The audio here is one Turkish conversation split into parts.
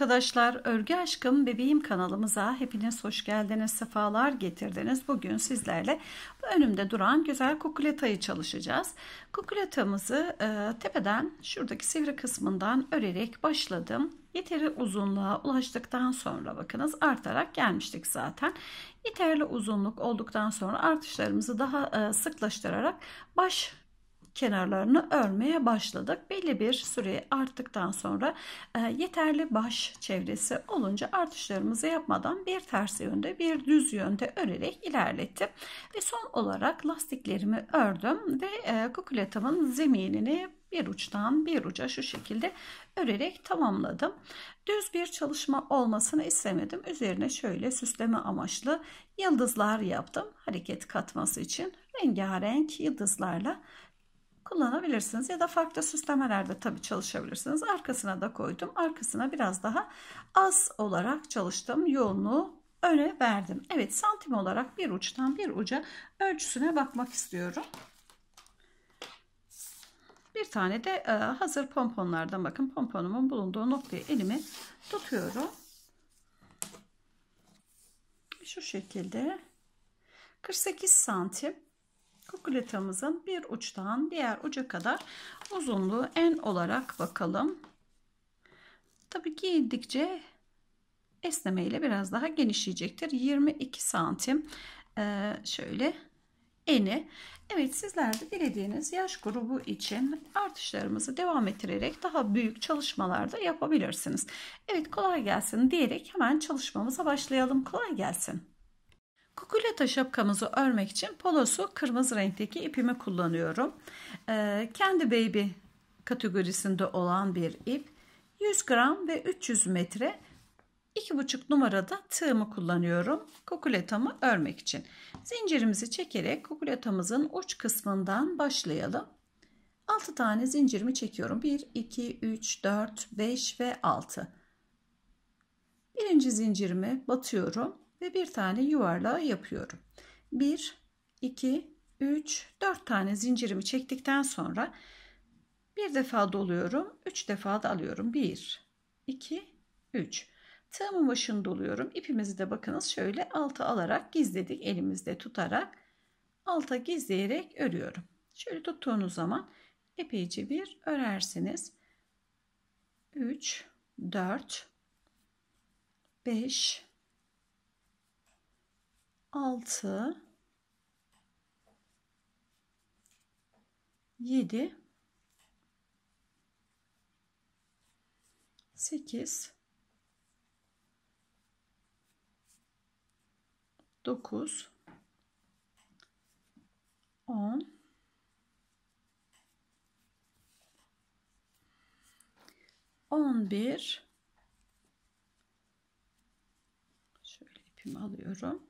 arkadaşlar, Örgü Aşkım Bebeğim kanalımıza hepiniz hoş geldiniz, sefalar getirdiniz. Bugün sizlerle önümde duran güzel kukuletayı çalışacağız. Kukuletamızı e, tepeden şuradaki sivri kısmından örerek başladım. Yeteri uzunluğa ulaştıktan sonra bakınız artarak gelmiştik zaten. Yeterli uzunluk olduktan sonra artışlarımızı daha e, sıklaştırarak baş kenarlarını örmeye başladık. Belli bir süre arttıktan sonra e, yeterli baş çevresi olunca artışlarımızı yapmadan bir ters yönde bir düz yönde örerek ilerlettim. Ve son olarak lastiklerimi ördüm ve e, kukuletamın zeminini bir uçtan bir uca şu şekilde örerek tamamladım. Düz bir çalışma olmasını istemedim. Üzerine şöyle süsleme amaçlı yıldızlar yaptım. Hareket katması için rengarenk yıldızlarla kullanabilirsiniz ya da farklı süslemelerde tabii çalışabilirsiniz. Arkasına da koydum. Arkasına biraz daha az olarak çalıştım. Yoğunluğu öne verdim. Evet santim olarak bir uçtan bir uca ölçüsüne bakmak istiyorum. Bir tane de e, hazır pomponlardan bakın pomponumun bulunduğu noktaya elimi tutuyorum. Şu şekilde 48 santim kukuletamızın bir uçtan diğer uca kadar uzunluğu en olarak bakalım. Tabii giyildikçe esneme ile biraz daha genişleyecektir. 22 santim ee, şöyle eni. Evet sizler de dilediğiniz yaş grubu için artışlarımızı devam ettirerek daha büyük çalışmalarda yapabilirsiniz. Evet kolay gelsin diyerek hemen çalışmamıza başlayalım. Kolay gelsin. Kukuleta şapkamızı örmek için polosu kırmızı renkteki ipimi kullanıyorum. Ee, kendi baby kategorisinde olan bir ip. 100 gram ve 300 metre 2,5 numarada tığımı kullanıyorum kukuletamı örmek için. Zincirimizi çekerek kukuletamızın uç kısmından başlayalım. 6 tane zincirimi çekiyorum. 1, 2, 3, 4, 5 ve 6. Birinci zincirimi batıyorum ve bir tane yuvarlağı yapıyorum. 1, 2, 3, 4 tane zincirimi çektikten sonra bir defa doluyorum. 3 defa da alıyorum. 1, 2, 3. Tığımın başını doluyorum. İpimizi de bakınız şöyle alta alarak gizledik. Elimizde tutarak alta gizleyerek örüyorum. Şöyle tuttuğunuz zaman epeyce bir örersiniz. 3, 4, 5, 6 7 8 9 10 11 şöyle ipimi alıyorum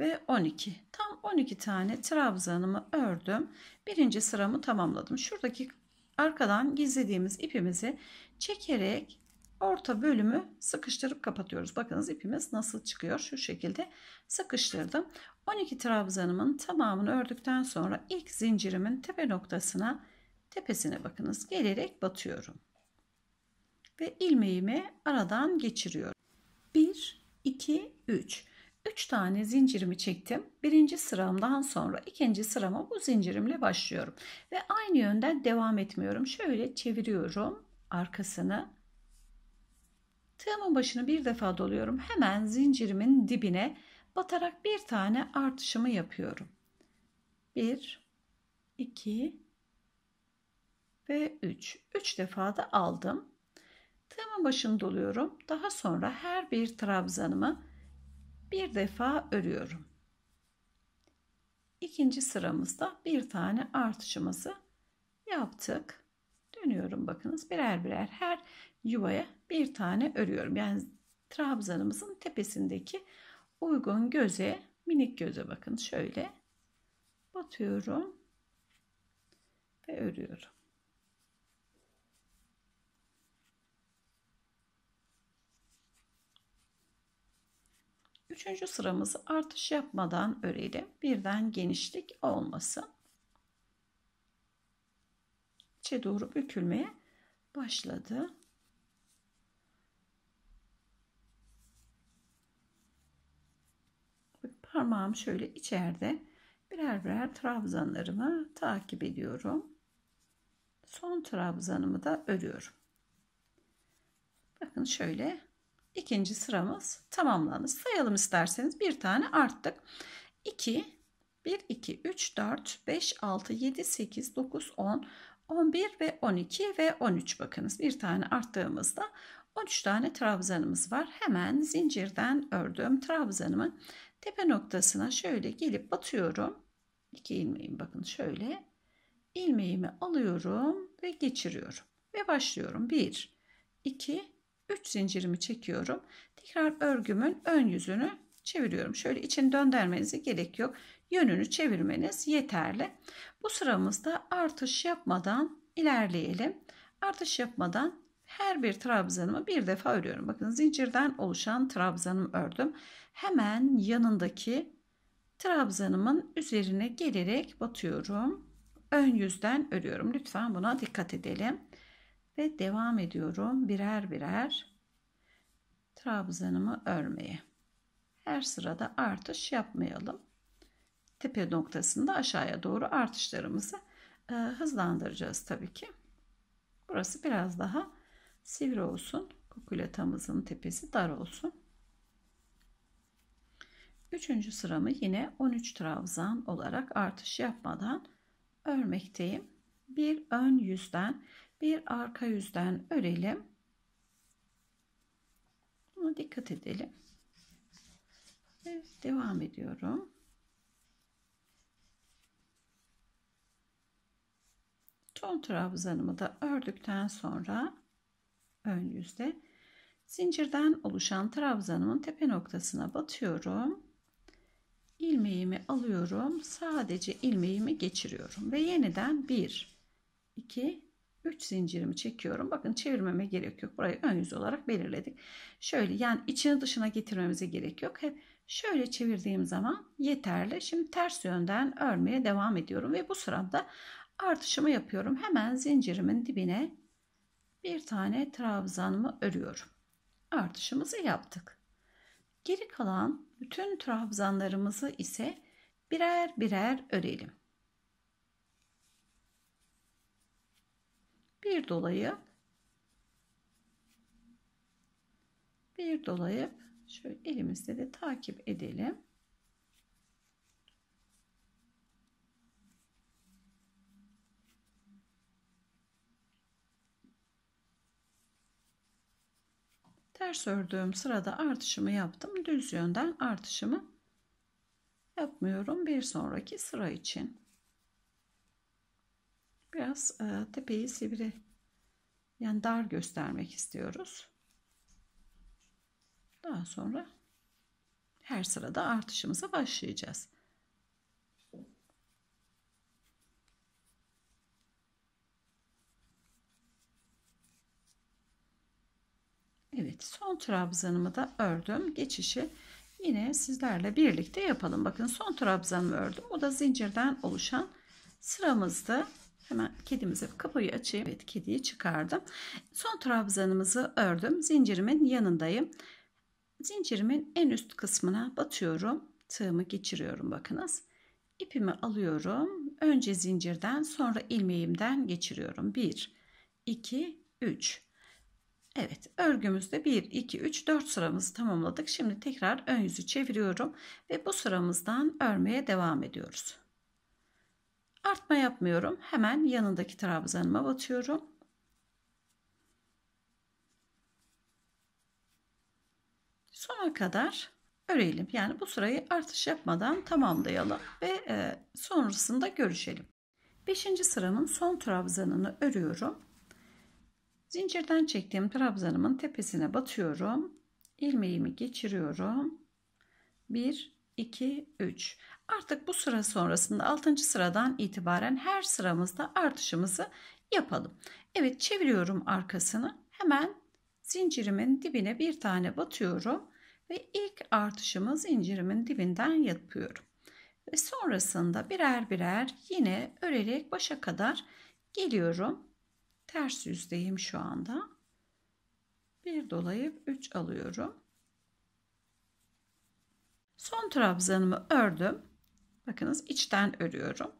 ve 12. Tam 12 tane trabzanımı ördüm. Birinci sıramı tamamladım. Şuradaki arkadan gizlediğimiz ipimizi çekerek orta bölümü sıkıştırıp kapatıyoruz. Bakınız ipimiz nasıl çıkıyor. Şu şekilde sıkıştırdım. 12 trabzanımın tamamını ördükten sonra ilk zincirimin tepe noktasına tepesine bakınız gelerek batıyorum. Ve ilmeğimi aradan geçiriyorum. 1 2 3 3 tane zincirimi çektim. Birinci sıramdan sonra ikinci sırama bu zincirimle başlıyorum. Ve aynı yönden devam etmiyorum. Şöyle çeviriyorum arkasını. Tığımın başını bir defa doluyorum. Hemen zincirimin dibine batarak bir tane artışımı yapıyorum. 1 2 ve 3. 3 defa da aldım. Tığımın başını doluyorum. Daha sonra her bir trabzanımı bir defa örüyorum. İkinci sıramızda bir tane artışımızı yaptık. Dönüyorum bakınız birer birer her yuvaya bir tane örüyorum. Yani trabzanımızın tepesindeki uygun göze minik göze bakın şöyle batıyorum ve örüyorum. Üçüncü sıramız artış yapmadan örelim. Birden genişlik olmasın. İçe doğru bükülmeye başladı. Parmağım şöyle içeride birer birer trabzanlarımı takip ediyorum. Son trabzanımı da örüyorum. Bakın şöyle ikinci sıramız tamamlandı. Sayalım isterseniz bir tane arttık. 2 1 2 3 4 5 6 7 8 9 10 11 ve 12 ve 13 bakınız. Bir tane arttığımızda 13 tane trabzanımız var. Hemen zincirden ördüğüm trabzanımı tepe noktasına şöyle gelip batıyorum. 2 ilmeğim bakın şöyle. ilmeğimi alıyorum ve geçiriyorum. Ve başlıyorum. 1 2 3 zincirimi çekiyorum. Tekrar örgümün ön yüzünü çeviriyorum. Şöyle için döndürmenize gerek yok. Yönünü çevirmeniz yeterli. Bu sıramızda artış yapmadan ilerleyelim. Artış yapmadan her bir trabzanımı bir defa örüyorum. Bakın zincirden oluşan trabzanımı ördüm. Hemen yanındaki trabzanımın üzerine gelerek batıyorum. Ön yüzden örüyorum. Lütfen buna dikkat edelim. Ve devam ediyorum birer birer trabzanımı örmeye. Her sırada artış yapmayalım. Tepe noktasında aşağıya doğru artışlarımızı e, hızlandıracağız tabii ki. Burası biraz daha sivri olsun. Kukulatamızın tepesi dar olsun. Üçüncü sıramı yine 13 trabzan olarak artış yapmadan örmekteyim. Bir ön yüzden bir arka yüzden örelim. Buna dikkat edelim. Ve devam ediyorum. Son trabzanımı da ördükten sonra ön yüzde zincirden oluşan trabzanımın tepe noktasına batıyorum. ilmeğimi alıyorum. Sadece ilmeğimi geçiriyorum ve yeniden 1 2 3 zincirimi çekiyorum. Bakın çevirmeme gerek yok. Burayı ön yüz olarak belirledik. Şöyle yani içini dışına getirmemize gerek yok. Hep şöyle çevirdiğim zaman yeterli. Şimdi ters yönden örmeye devam ediyorum ve bu sırada artışımı yapıyorum. Hemen zincirimin dibine bir tane trabzanımı örüyorum. Artışımızı yaptık. Geri kalan bütün trabzanlarımızı ise birer birer örelim. Bir dolayıp bir dolayıp şöyle elimizde de takip edelim. Ters ördüğüm sırada artışımı yaptım. Düz yönden artışımı yapmıyorum bir sonraki sıra için. Biraz e, tepeyi sivri yani dar göstermek istiyoruz. Daha sonra her sırada artışımıza başlayacağız. Evet son trabzanımı da ördüm. Geçişi yine sizlerle birlikte yapalım. Bakın son trabzanımı ördüm. O da zincirden oluşan sıramızdı. Hemen kedimize kapıyı açayım. Evet kediyi çıkardım. Son trabzanımızı ördüm. Zincirimin yanındayım. Zincirimin en üst kısmına batıyorum. Tığımı geçiriyorum bakınız. İpimi alıyorum. Önce zincirden sonra ilmeğimden geçiriyorum. 1, 2, 3. Evet örgümüzde 1, 2, 3, 4 sıramızı tamamladık. Şimdi tekrar ön yüzü çeviriyorum ve bu sıramızdan örmeye devam ediyoruz. Artma yapmıyorum. Hemen yanındaki trabzanıma batıyorum. Sona kadar örelim. Yani bu sırayı artış yapmadan tamamlayalım ve e, sonrasında görüşelim. Beşinci sıramın son trabzanını örüyorum. Zincirden çektiğim trabzanımın tepesine batıyorum. ilmeğimi geçiriyorum. 1 2 3 Artık bu sıra sonrasında 6. sıradan itibaren her sıramızda artışımızı yapalım. Evet çeviriyorum arkasını. Hemen zincirimin dibine bir tane batıyorum ve ilk artışımı zincirimin dibinden yapıyorum. Ve sonrasında birer birer yine örerek başa kadar geliyorum. Ters yüzdeyim şu anda. Bir dolayıp 3 alıyorum. Son trabzanımı ördüm. Bakınız içten örüyorum.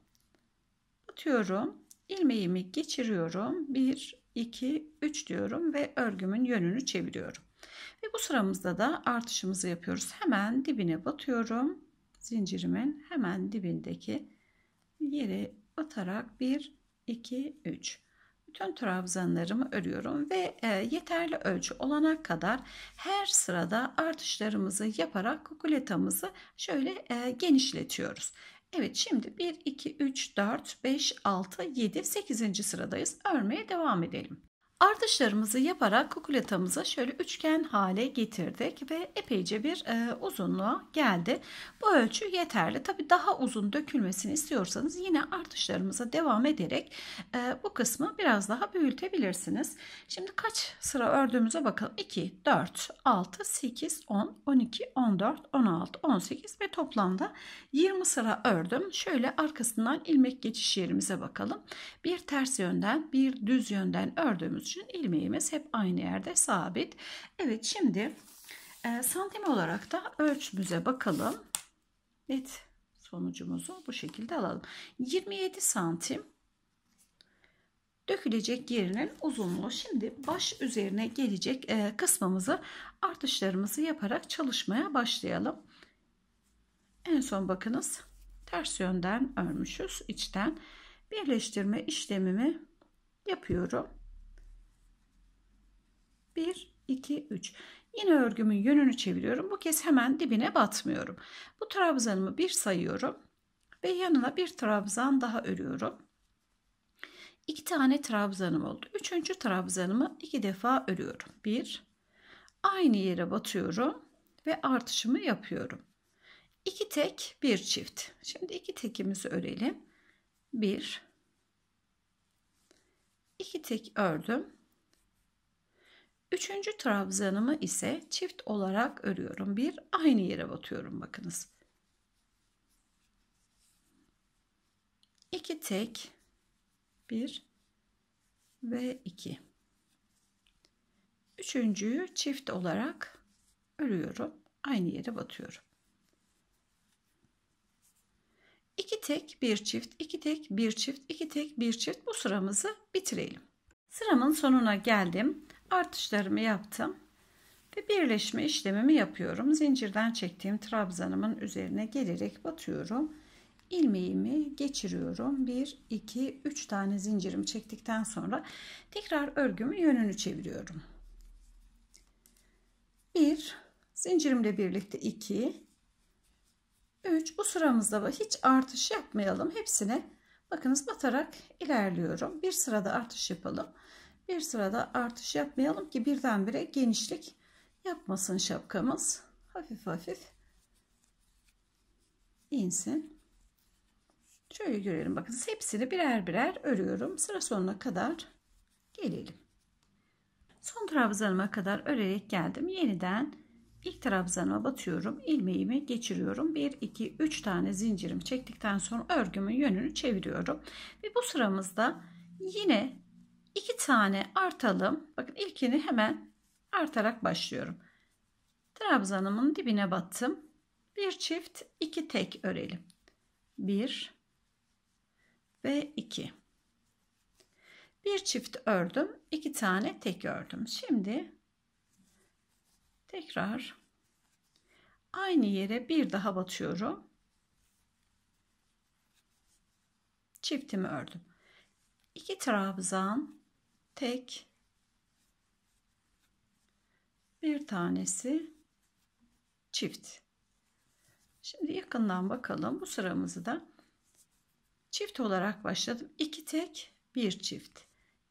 Batıyorum. ilmeğimi geçiriyorum. 1, 2, 3 diyorum ve örgümün yönünü çeviriyorum. Ve bu sıramızda da artışımızı yapıyoruz. Hemen dibine batıyorum. Zincirimin hemen dibindeki yere batarak 1, 2, 3 bütün trabzanlarımı örüyorum ve e, yeterli ölçü olana kadar her sırada artışlarımızı yaparak kukuletamızı şöyle e, genişletiyoruz. Evet şimdi 1, 2, 3, 4, 5, 6, 7, 8. sıradayız. Örmeye devam edelim. Artışlarımızı yaparak kukuletamızı şöyle üçgen hale getirdik ve epeyce bir e, uzunluğa geldi. Bu ölçü yeterli. Tabi daha uzun dökülmesini istiyorsanız yine artışlarımıza devam ederek e, bu kısmı biraz daha büyütebilirsiniz. Şimdi kaç sıra ördüğümüze bakalım. 2, 4, 6, 8, 10, 12, 14, 16, 18 ve toplamda 20 sıra ördüm. Şöyle arkasından ilmek geçiş yerimize bakalım. Bir ters yönden bir düz yönden ördüğümüz için ilmeğimiz hep aynı yerde sabit. Evet şimdi e, santim olarak da ölçümüze bakalım. Evet sonucumuzu bu şekilde alalım. 27 santim dökülecek yerinin uzunluğu. Şimdi baş üzerine gelecek e, kısmımızı artışlarımızı yaparak çalışmaya başlayalım. En son bakınız ters yönden örmüşüz içten birleştirme işlemimi yapıyorum. 1, 2, 3. Yine örgümün yönünü çeviriyorum. Bu kez hemen dibine batmıyorum. Bu trabzanımı bir sayıyorum. Ve yanına bir trabzan daha örüyorum. İki tane trabzanım oldu. Üçüncü trabzanımı iki defa örüyorum. Bir, aynı yere batıyorum ve artışımı yapıyorum. İki tek, bir çift. Şimdi iki tekimizi örelim. Bir, iki tek ördüm. Üçüncü trabzanımı ise çift olarak örüyorum. Bir aynı yere batıyorum bakınız. İki tek bir ve iki. Üçüncüyü çift olarak örüyorum. Aynı yere batıyorum. İki tek bir çift, iki tek bir çift, iki tek bir çift bu sıramızı bitirelim. Sıramın sonuna geldim artışlarımı yaptım ve birleşme işlemimi yapıyorum. Zincirden çektiğim trabzanımın üzerine gelerek batıyorum. ilmeğimi geçiriyorum. 1 2 3 tane zincirimi çektikten sonra tekrar örgümün yönünü çeviriyorum. 1 zincirimle birlikte 2 3 bu sıramızda hiç artış yapmayalım. Hepsine bakınız batarak ilerliyorum. Bir sırada artış yapalım. Bir sırada artış yapmayalım ki birdenbire genişlik yapmasın şapkamız. Hafif hafif insin. Şöyle görelim bakın hepsini birer birer örüyorum. Sıra sonuna kadar gelelim. Son trabzanıma kadar örerek geldim. Yeniden ilk trabzanıma batıyorum. ilmeğimi geçiriyorum. 1 2 3 tane zincirimi çektikten sonra örgümün yönünü çeviriyorum. Ve bu sıramızda yine iki tane artalım. Bakın ilkini hemen artarak başlıyorum. Trabzanımın dibine battım. Bir çift iki tek örelim. Bir ve iki. Bir çift ördüm. iki tane tek ördüm. Şimdi tekrar aynı yere bir daha batıyorum. Çiftimi ördüm. 2 trabzan tek bir tanesi çift. Şimdi yakından bakalım bu sıramızı da çift olarak başladım. 2 tek bir çift.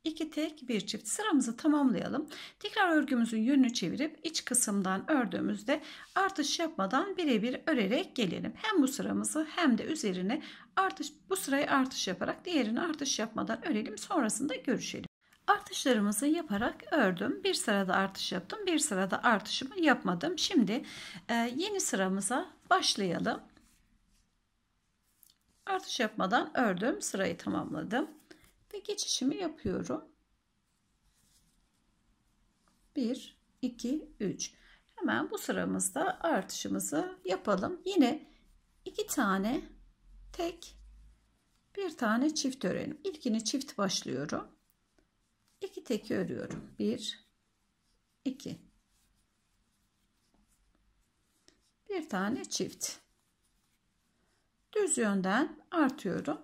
2 tek bir çift sıramızı tamamlayalım. Tekrar örgümüzün yönünü çevirip iç kısımdan ördüğümüzde artış yapmadan birebir örerek gelelim. Hem bu sıramızı hem de üzerine artış bu sırayı artış yaparak diğerini artış yapmadan örelim. Sonrasında görüşelim. Artışlarımızı yaparak ördüm. Bir sırada artış yaptım. Bir sırada artışımı yapmadım. Şimdi e, yeni sıramıza başlayalım. Artış yapmadan ördüm. Sırayı tamamladım. Ve geçişimi yapıyorum. 1, 2, 3. Hemen bu sıramızda artışımızı yapalım. Yine iki tane tek bir tane çift örelim. İlkini çift başlıyorum. İki tek örüyorum. Bir, iki. Bir tane çift. Düz yönden artıyorum.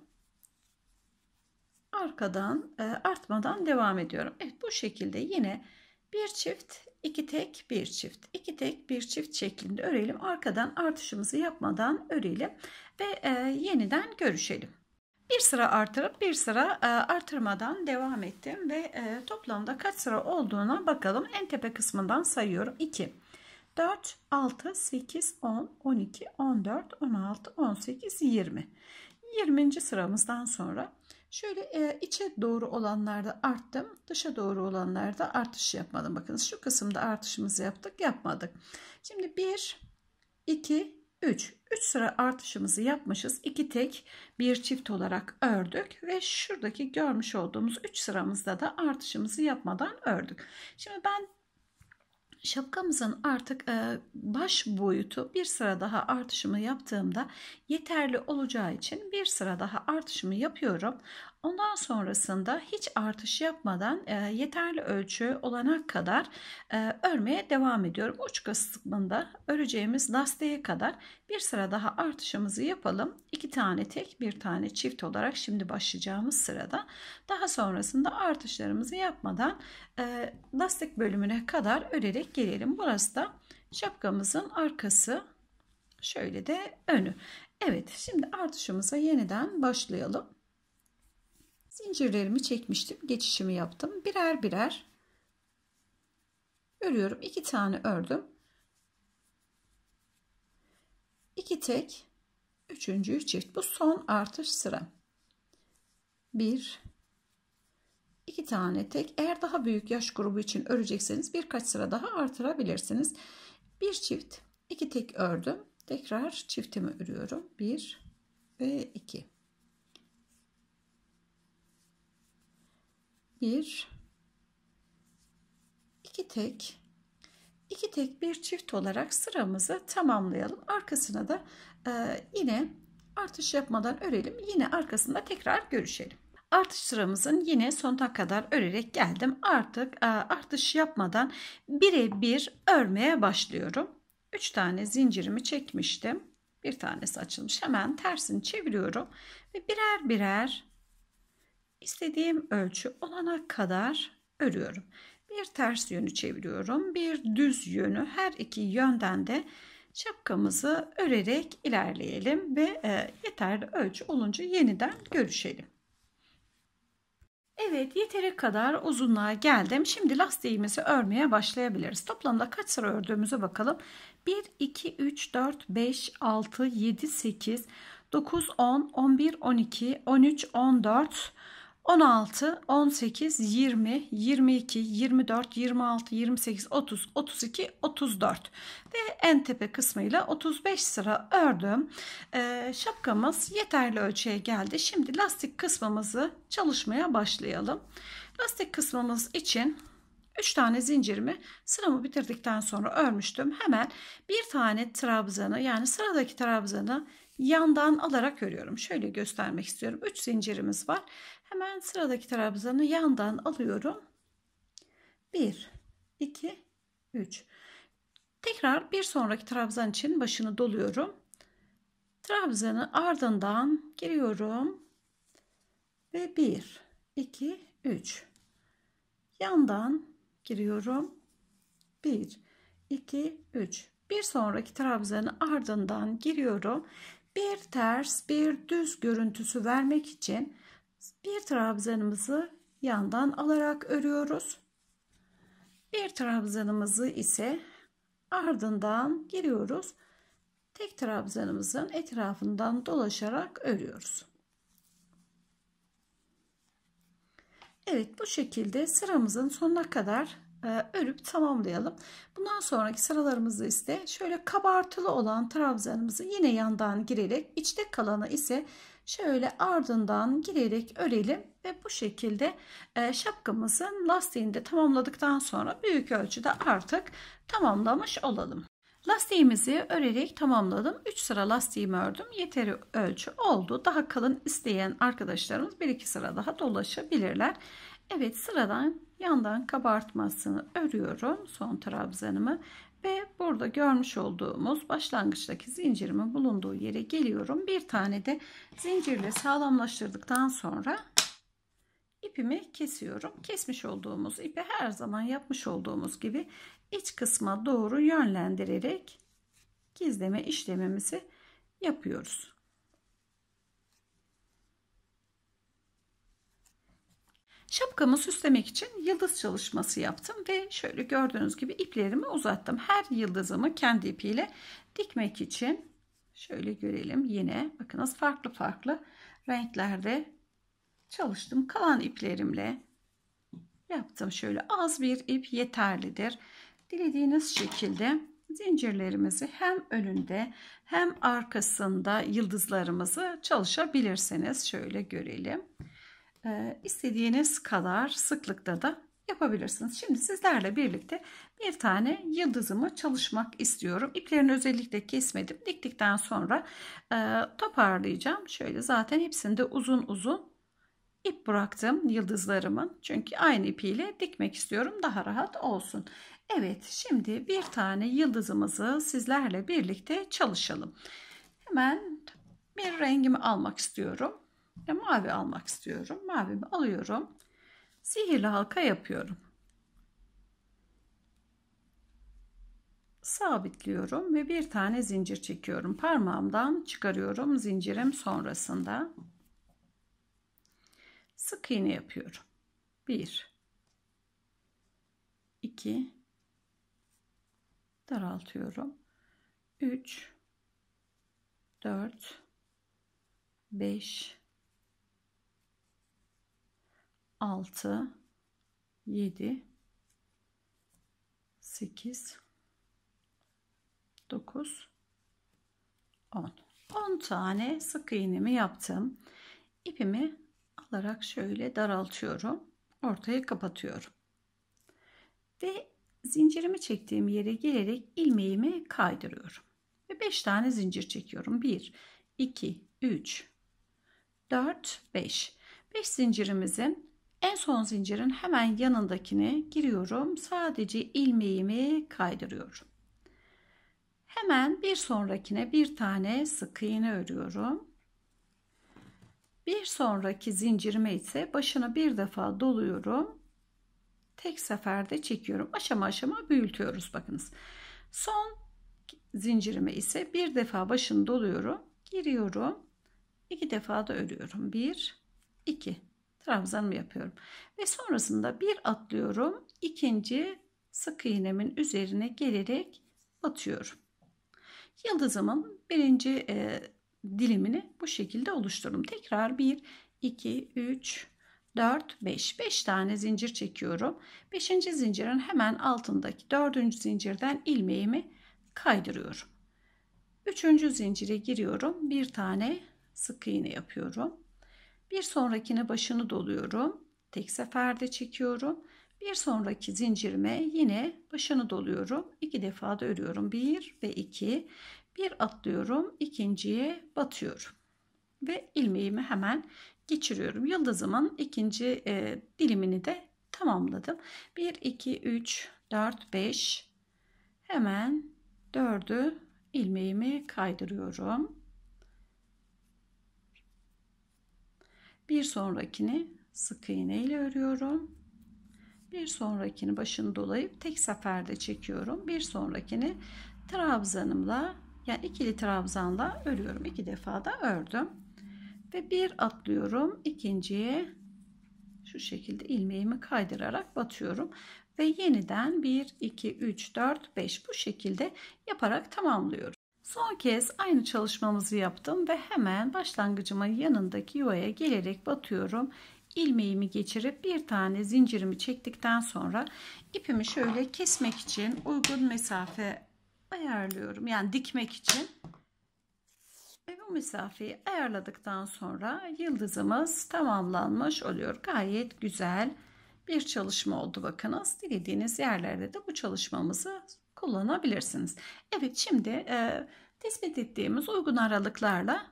Arkadan e, artmadan devam ediyorum. Evet bu şekilde yine bir çift, iki tek, bir çift, iki tek, bir çift şeklinde örelim. Arkadan artışımızı yapmadan örelim ve e, yeniden görüşelim. Bir sıra artırıp bir sıra e, artırmadan devam ettim ve e, toplamda kaç sıra olduğuna bakalım. En tepe kısmından sayıyorum. 2, 4, 6, 8, 10, 12, 14, 16, 18, 20. 20. sıramızdan sonra şöyle e, içe doğru olanlarda arttım. Dışa doğru olanlarda artış yapmadım. Bakın şu kısımda artışımızı yaptık yapmadık. Şimdi 1, 2, 3. 3 sıra artışımızı yapmışız. 2 tek bir çift olarak ördük ve şuradaki görmüş olduğumuz 3 sıramızda da artışımızı yapmadan ördük. Şimdi ben şapkamızın artık e, baş boyutu bir sıra daha artışımı yaptığımda yeterli olacağı için bir sıra daha artışımı yapıyorum. Ondan sonrasında hiç artış yapmadan e, yeterli ölçü olana kadar e, örmeye devam ediyorum. Uç kısmında öreceğimiz lastiğe kadar bir sıra daha artışımızı yapalım. İki tane tek bir tane çift olarak şimdi başlayacağımız sırada. Daha sonrasında artışlarımızı yapmadan e, lastik bölümüne kadar örerek gelelim. Burası da şapkamızın arkası. Şöyle de önü. Evet şimdi artışımıza yeniden başlayalım. Zincirlerimi çekmiştim. Geçişimi yaptım. Birer birer örüyorum. iki tane ördüm. iki tek. Üçüncü çift. Bu son artış sıra. Bir. iki tane tek. Eğer daha büyük yaş grubu için örecekseniz birkaç sıra daha artırabilirsiniz. Bir çift. iki tek ördüm. Tekrar çiftimi örüyorum. Bir ve iki. 1 2 tek 2 tek bir çift olarak sıramızı tamamlayalım. Arkasına da e, yine artış yapmadan örelim. Yine arkasında tekrar görüşelim. Artış sıramızın yine sonuna kadar örerek geldim. Artık e, artış yapmadan birebir örmeye başlıyorum. 3 tane zincirimi çekmiştim. Bir tanesi açılmış. Hemen tersini çeviriyorum ve birer birer istediğim ölçü olana kadar örüyorum. Bir ters yönü çeviriyorum. Bir düz yönü her iki yönden de şapkamızı örerek ilerleyelim ve e, yeterli ölçü olunca yeniden görüşelim. Evet yeteri kadar uzunluğa geldim. Şimdi lastiğimizi örmeye başlayabiliriz. Toplamda kaç sıra ördüğümüze bakalım. 1, 2, 3, 4, 5, 6, 7, 8, 9, 10, 11, 12, 13, 14, 16, 18, 20, 22, 24, 26, 28, 30, 32, 34 ve en tepe kısmıyla 35 sıra ördüm. Ee, şapkamız yeterli ölçüye geldi. Şimdi lastik kısmımızı çalışmaya başlayalım. Lastik kısmımız için 3 tane zincirimi sıramı bitirdikten sonra örmüştüm. Hemen bir tane trabzanı yani sıradaki trabzanı yandan alarak örüyorum. Şöyle göstermek istiyorum. 3 zincirimiz var. Hemen sıradaki trabzanı yandan alıyorum. 1, 2, 3. Tekrar bir sonraki trabzan için başını doluyorum. Trabzanı ardından giriyorum. Ve 1, 2, 3. Yandan giriyorum. 1, 2, 3. Bir sonraki trabzanı ardından giriyorum. Bir ters, bir düz görüntüsü vermek için bir trabzanımızı yandan alarak örüyoruz. Bir trabzanımızı ise ardından giriyoruz. Tek trabzanımızın etrafından dolaşarak örüyoruz. Evet bu şekilde sıramızın sonuna kadar e, örüp tamamlayalım. Bundan sonraki sıralarımızda ise şöyle kabartılı olan trabzanımızı yine yandan girerek içte kalanı ise şöyle ardından girerek örelim ve bu şekilde e, şapkamızın lastiğini de tamamladıktan sonra büyük ölçüde artık tamamlamış olalım. Lastiğimizi örerek tamamladım. 3 sıra lastiğimi ördüm. Yeteri ölçü oldu. Daha kalın isteyen arkadaşlarımız 1-2 sıra daha dolaşabilirler. Evet sıradan yandan kabartmasını örüyorum. Son trabzanımı ve burada görmüş olduğumuz başlangıçtaki zincirimin bulunduğu yere geliyorum. Bir tane de zincirle sağlamlaştırdıktan sonra ipimi kesiyorum. Kesmiş olduğumuz ipi her zaman yapmış olduğumuz gibi iç kısma doğru yönlendirerek gizleme işlemimizi yapıyoruz. Şapkamı süslemek için yıldız çalışması yaptım ve şöyle gördüğünüz gibi iplerimi uzattım. Her yıldızımı kendi ipiyle dikmek için şöyle görelim yine bakınız farklı farklı renklerde çalıştım. Kalan iplerimle yaptım. Şöyle az bir ip yeterlidir. Dilediğiniz şekilde zincirlerimizi hem önünde hem arkasında yıldızlarımızı çalışabilirsiniz. Şöyle görelim. Ee, istediğiniz kadar sıklıkta da yapabilirsiniz. Şimdi sizlerle birlikte bir tane yıldızımı çalışmak istiyorum. İplerini özellikle kesmedim. Diktikten sonra e, toparlayacağım. Şöyle zaten hepsinde uzun uzun ip bıraktım yıldızlarımın. Çünkü aynı ipiyle dikmek istiyorum. Daha rahat olsun. Evet şimdi bir tane yıldızımızı sizlerle birlikte çalışalım. Hemen bir rengimi almak istiyorum. Ve mavi almak istiyorum. Mavimi alıyorum. Sihirli halka yapıyorum. Sabitliyorum ve bir tane zincir çekiyorum. Parmağımdan çıkarıyorum zincirim sonrasında. Sık iğne yapıyorum. 1 2 daraltıyorum. 3 4 5 6 7 8 9 10 10 tane sık iğnemi yaptım. İpimi alarak şöyle daraltıyorum. Ortaya kapatıyorum. Ve zincirimi çektiğim yere gelerek ilmeğimi kaydırıyorum. Ve 5 tane zincir çekiyorum. 1 2 3 4 5 5 zincirimizin en son zincirin hemen yanındakine giriyorum. Sadece ilmeğimi kaydırıyorum. Hemen bir sonrakine bir tane sık iğne örüyorum. Bir sonraki zincirime ise başına bir defa doluyorum. Tek seferde çekiyorum. Aşama aşama büyütüyoruz bakınız. Son zincirime ise bir defa başını doluyorum. Giriyorum. iki defa da örüyorum. Bir, iki. Trabzanımı yapıyorum. Ve sonrasında bir atlıyorum. ikinci sık iğnemin üzerine gelerek batıyorum. Yıldızımın birinci e, dilimini bu şekilde oluştururum. Tekrar 1, 2, 3, 4, 5. 5 tane zincir çekiyorum. 5. zincirin hemen altındaki 4. zincirden ilmeğimi kaydırıyorum. 3. zincire giriyorum. Bir tane sık iğne yapıyorum. Bir sonrakine başını doluyorum. Tek seferde çekiyorum. Bir sonraki zincirime yine başını doluyorum. İki defa da örüyorum. Bir ve iki. Bir atlıyorum. ikinciye batıyorum. Ve ilmeğimi hemen geçiriyorum. Yıldızımın ikinci e, dilimini de tamamladım. 1, 2, 3, 4, 5. Hemen dördü ilmeğimi kaydırıyorum. Bir sonrakini sık iğne ile örüyorum. Bir sonrakini başını dolayıp tek seferde çekiyorum. Bir sonrakini trabzanımla yani ikili trabzanla örüyorum. İki defa da ördüm. Ve bir atlıyorum. ikinciye şu şekilde ilmeğimi kaydırarak batıyorum. Ve yeniden 1, 2, 3, 4, 5 bu şekilde yaparak tamamlıyorum. Son kez aynı çalışmamızı yaptım ve hemen başlangıcımın yanındaki yuvaya gelerek batıyorum. İlmeğimi geçirip bir tane zincirimi çektikten sonra ipimi şöyle kesmek için uygun mesafe ayarlıyorum. Yani dikmek için Ve bu mesafeyi ayarladıktan sonra yıldızımız tamamlanmış oluyor. Gayet güzel bir çalışma oldu bakınız. Dilediğiniz yerlerde de bu çalışmamızı kullanabilirsiniz. Evet şimdi e, tespit ettiğimiz uygun aralıklarla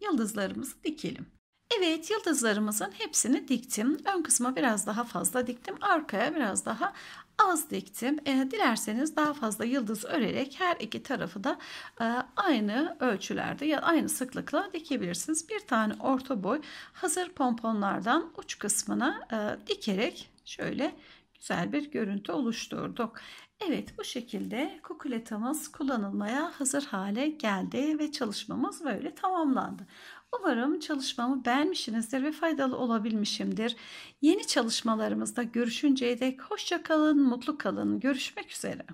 yıldızlarımızı dikelim. Evet yıldızlarımızın hepsini diktim. Ön kısma biraz daha fazla diktim. Arkaya biraz daha az diktim. E, dilerseniz daha fazla yıldız örerek her iki tarafı da e, aynı ölçülerde ya aynı sıklıkla dikebilirsiniz. Bir tane orta boy hazır pomponlardan uç kısmına e, dikerek şöyle güzel bir görüntü oluşturduk. Evet bu şekilde kukuletamız kullanılmaya hazır hale geldi ve çalışmamız böyle tamamlandı. Umarım çalışmamı beğenmişsinizdir ve faydalı olabilmişimdir. Yeni çalışmalarımızda görüşünceye dek hoşça kalın, mutlu kalın. Görüşmek üzere.